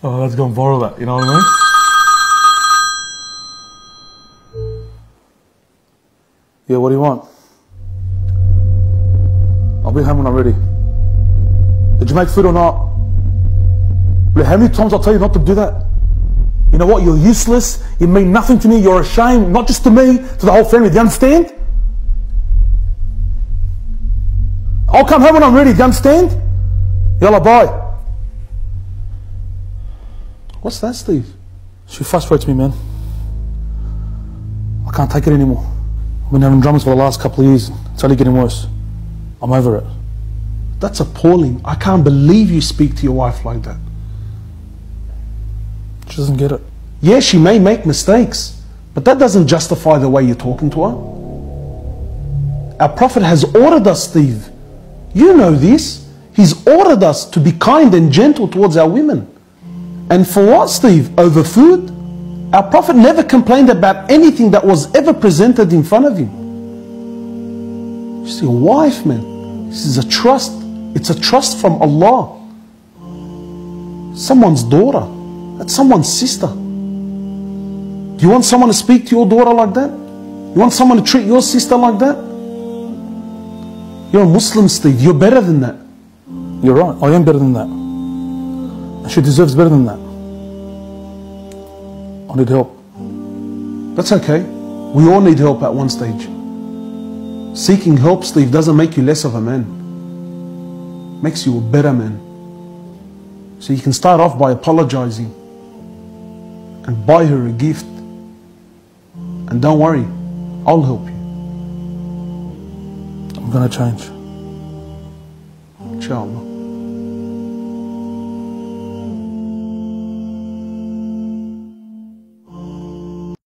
Oh, that's gone viral, that. You know what I mean? Yeah, what do you want? I'll be home when I'm ready. Did you make food or not? Look, How many times I'll tell you not to do that? You know what? You're useless. You mean nothing to me. You're a shame, not just to me, to the whole family. Do you understand? I'll come home when I'm ready. Do you understand? Yalla, bye. What's that, Steve? She frustrates me, man. I can't take it anymore. I've been having dramas for the last couple of years. It's only getting worse. I'm over it. That's appalling. I can't believe you speak to your wife like that. She doesn't get it. Yeah, she may make mistakes, but that doesn't justify the way you're talking to her. Our Prophet has ordered us, Steve. You know this. He's ordered us to be kind and gentle towards our women. And for what, Steve? Over food? Our Prophet never complained about anything that was ever presented in front of him. She's your wife, man. This is a trust. It's a trust from Allah. Someone's daughter. That's someone's sister. Do you want someone to speak to your daughter like that? You want someone to treat your sister like that? You're a Muslim, Steve. You're better than that. You're right. I am better than that. She deserves better than that. I need help. That's okay. We all need help at one stage. Seeking help, Steve, doesn't make you less of a man. Makes you a better man. So you can start off by apologizing and buy her a gift. And don't worry, I'll help you. I'm gonna change. Inshallah.